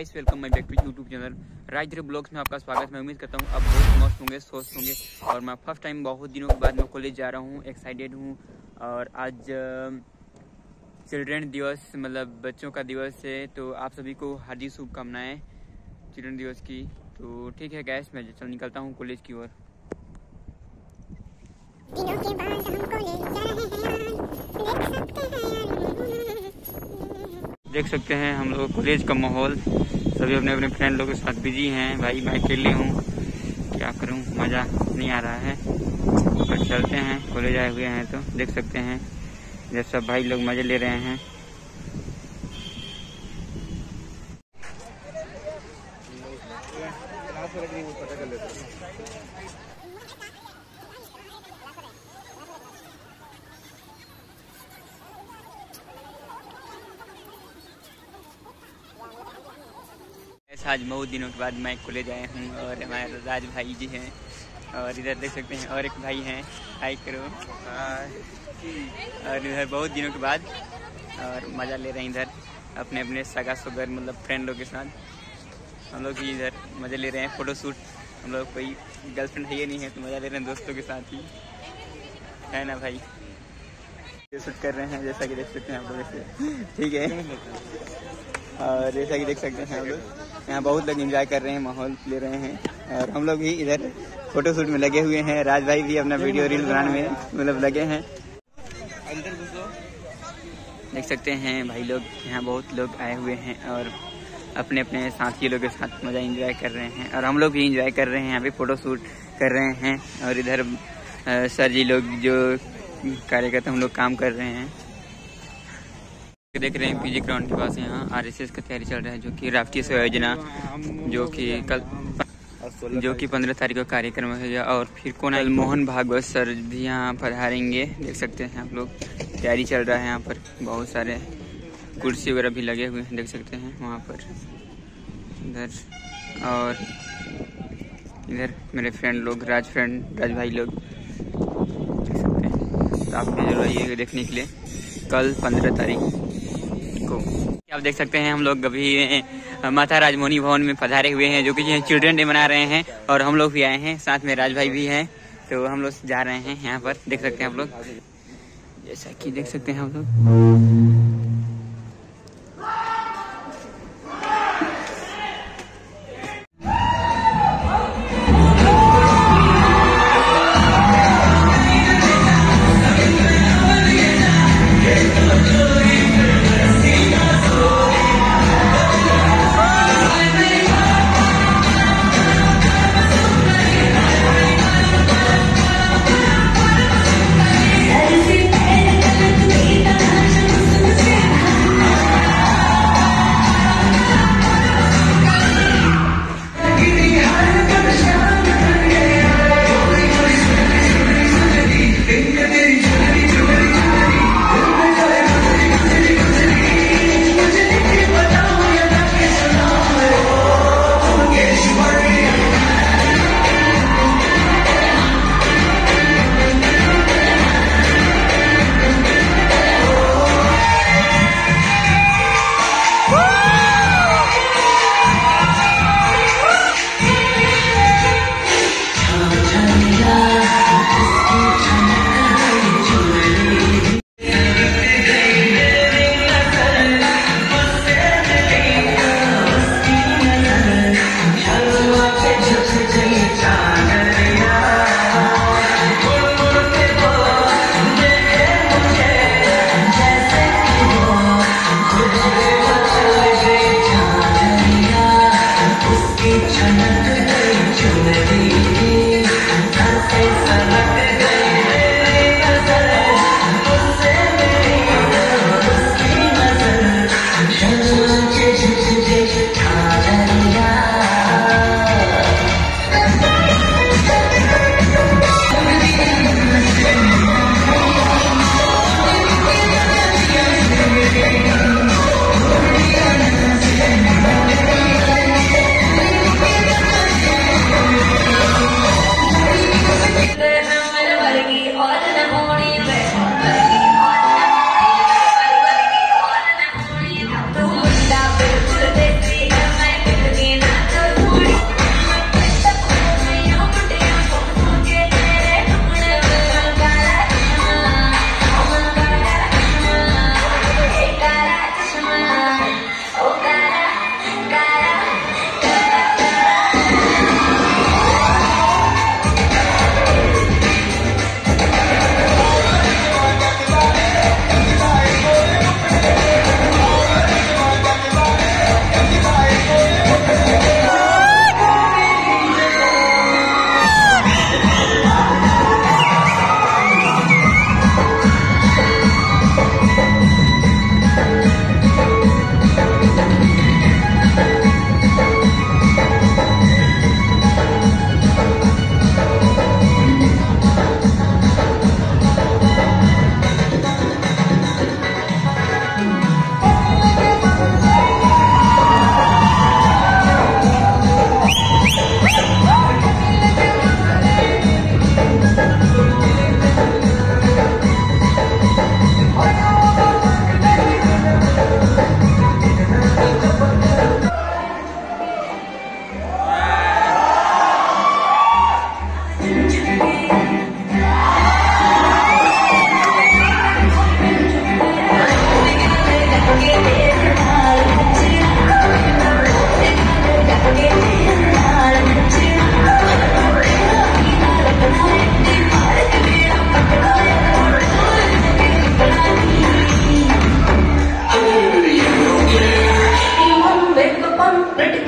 Guys welcome my back to YouTube channel Rajdhir blogs में आपका स्वागत मैं उम्मीद करता हूँ आप बहुत मस्त होंगे, स्वस्थ होंगे। और मैं फ़र्स्ट टाइम बहुत दिनों के बाद मैं कॉलेज जा रहा हूँ एक्साइटेड हूँ। और आज चिल्ड्रन दिवस मतलब बच्चों का दिवस है तो आप सभी को हार्दिक शुभकामनाएँ चिल्ड्रेन दिवस की। तो ठीक है गैस मैं चल निकलता हूँ कॉलेज की ओर दिनों के बाद हम कॉलेज जा रहे हैं देख सकते हैं हम लोग कॉलेज का माहौल। सभी अपने अपने फ्रेंड लोगों के साथ बिज़ी हैं। भाई, मैं अकेले हूँ। क्या करूँ? मज़ा नहीं आ रहा है। पर चलते हैं। कॉलेज आए हुए हैं तो देख सकते हैं। जब सब भाई लोग मज़े ले रहे हैं। ऐसा आज बहुत दिनों के बाद मैं कॉलेज आया हूँ और हमारे राज भाई जी हैं और इधर देख सकते हैं, और एक भाई हैं। हाई करो। और इधर बहुत दिनों के बाद और मज़ा ले रहे हैं इधर अपने अपने सगा सुगर मतलब फ्रेंड लोग के साथ। हम लोग भी इधर मज़े ले रहे हैं फ़ोटो शूट हम लोग कोई गर्लफ्रेंड है ये नहीं है तो मज़ा ले रहे हैं दोस्तों के साथ ही। है ना भाई? शूट कर रहे हैं, जैसा कि देख सकते हैं आप लोग। ऐसे ठीक है। और जैसा कि देख सकते हैं हम लोग। यहाँ बहुत लोग एंजॉय कर रहे हैं, माहौल ले रहे हैं। और हम लोग भी इधर फ़ोटो शूट में लगे हुए हैं। राज भाई भी अपना वीडियो रील बनाने में मतलब लगे हैं। देख सकते हैं भाई लोग, यहाँ बहुत लोग आए हुए हैं और अपने अपने साथी लोग के साथ मज़ा एंजॉय कर रहे हैं। और हम लोग भी इंजॉय कर रहे हैं, यहाँ पे फ़ोटो शूट कर रहे हैं और इधर सर जी लोग जो कार्यकर्ता हम लोग काम कर रहे हैं। देख रहे हैं पीजी ग्राउंड के पास यहाँ आरएसएस का तैयारी चल रहा है, जो कि राष्ट्रीय सेवा योजना जो कि कल जो कि पंद्रह तारीख का कार्यक्रम है और फिर कौन मोहन भागवत सर भी यहाँ पधारेंगे, देख सकते हैं आप लोग। तैयारी चल रहा है यहाँ पर, बहुत सारे कुर्सी वगैरह भी लगे हुए हैं, देख सकते हैं वहाँ पर। इधर और इधर मेरे फ्रेंड लोग, राज फ्रेंड, राज भाई लोग, देख सकते हैं। तो आप भी ज़रूर आइएगा देखने के लिए। कल पंद्रह तारीख को। आप देख सकते हैं, हम लोग अभी माता राजमोहनी भवन में पधारे हुए हैं, जो कि चिल्ड्रन डे मना रहे हैं, और हम लोग भी आए हैं, साथ में राज भाई भी हैं तो हम लोग जा रहे हैं यहाँ पर, देख सकते हैं हम लोग। जैसा कि देख सकते हैं हम लोग।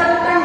Thank you.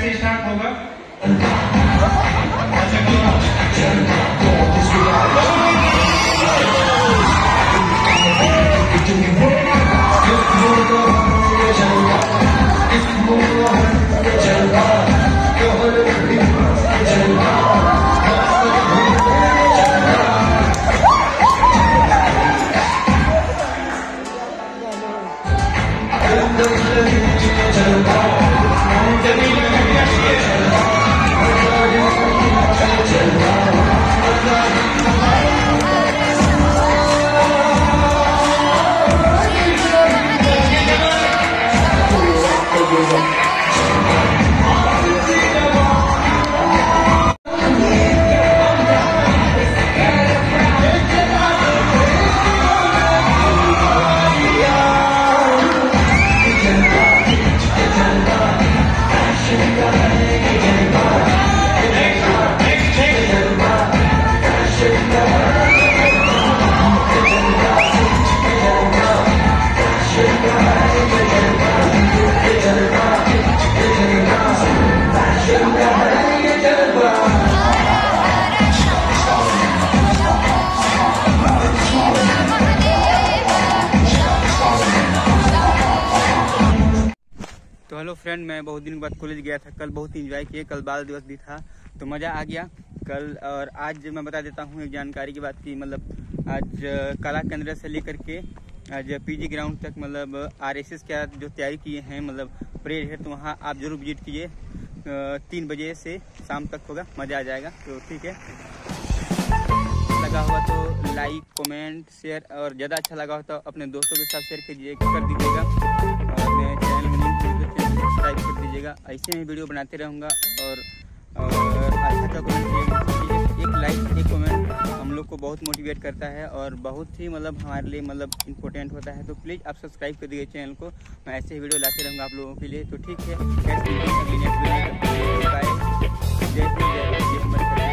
से स्टार्ट होगा। अच्छा फ्रेंड मैं बहुत दिन बाद कॉलेज गया था। कल बहुत इंजॉय किए, कल बाल दिवस भी था तो मज़ा आ गया। कल और आज मैं बता देता हूँ एक जानकारी की बात की मतलब आज कला केंद्र से लेकर के आज पीजी ग्राउंड तक मतलब आरएसएस का जो तैयारी किए हैं मतलब परेड है तो वहाँ आप ज़रूर विज़िट कीजिए। तीन बजे से शाम तक होगा, मज़ा आ जाएगा तो ठीक है। लगा हुआ तो लाइक कमेंट शेयर और ज़्यादा अच्छा लगा हो तो अपने दोस्तों के साथ शेयर कीजिए, कर दीजिएगा। ऐसे में वीडियो बनाते रहूँगा और अच्छा अच्छा एक लाइक एक कमेंट हम लोग को बहुत मोटिवेट करता है और बहुत ही मतलब हमारे लिए मतलब इंपॉर्टेंट होता है। तो प्लीज़ आप सब्सक्राइब कर दीजिए चैनल को। मैं ऐसे ही वीडियो लाते रहूँगा आप लोगों के लिए। तो ठीक है जय जय